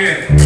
here.